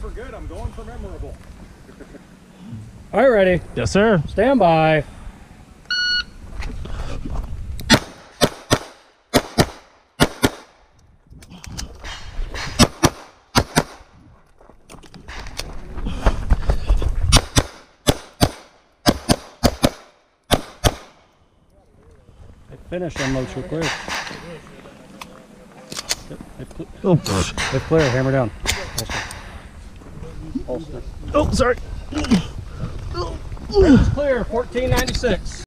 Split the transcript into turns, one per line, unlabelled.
for good. I'm going for memorable.
All right, ready.
Yes, sir.
Stand by. They finished them loads real quick. Yep, they've,
Oh, psh.
they've clear. Hammer down.
Oh sorry.
It's clear. 1496.